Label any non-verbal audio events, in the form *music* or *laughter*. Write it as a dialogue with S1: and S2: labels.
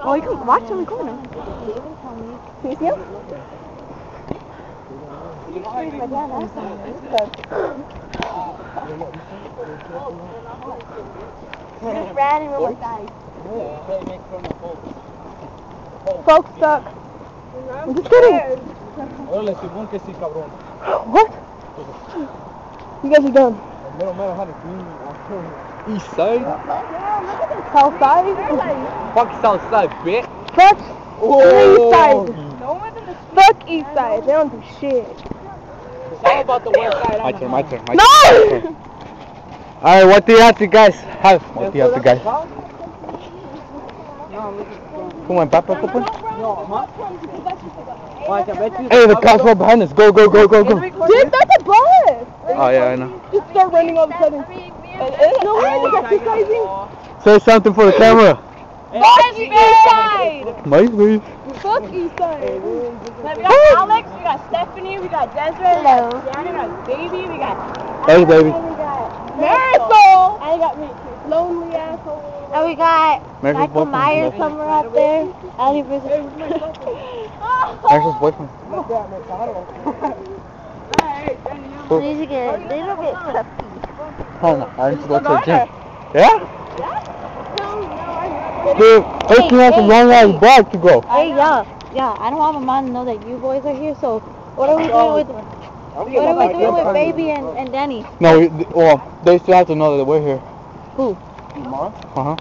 S1: Oh, you can watch on the corner. Can you see him? Just ran and rolled died. Folks stuck. I'm just kidding.
S2: Órale, Simón, que sí, cabrón.
S1: What? You guys are done.
S2: Mero, mero, how to clean. East side?
S1: South side?
S2: Fuck south side, bitch.
S1: Fuck
S2: Oh.
S1: east side. Fuck east side. They don't do shit.
S2: It's all about the west side.
S3: My turn, my turn, my
S1: No!
S3: turn. Alright, what do you have to guys have? What do you have to guys? ¿Cómo empapa, compa? Hey, the cops right behind us. Go, go, go, go, go.
S1: Dude, that's a bus!
S3: Oh, yeah, I know.
S1: Just start running all of a sudden. No way, it's exercising.
S3: Say something for the camera.
S1: Fuck east side!
S3: MySpace.
S1: Fuck east side.
S4: We got Alex, we got Stephanie, we got Desiree, we got Deanna, we got Baby, we got
S3: Hey, baby.
S1: Marisol!
S4: and you got me.
S1: Lonely asshole.
S4: And we got
S3: Marisol's
S4: Michael
S3: boyfriend.
S4: Myers somewhere up there. Ali
S3: Marisol's boyfriend. *laughs* Oh. *laughs*
S4: These get a little bit puffy.
S3: Oh, no, I need to go to the gym. Yeah? Dude, first you have a long ass bag to go.
S4: Hey, yeah, yeah. I don't want my mom to know that you boys are here. So, what are we doing with? What are we doing with Baby and, and Danny?
S3: No, we, well, they still have to know that we're here.
S4: Who? Mom.
S3: Uh huh.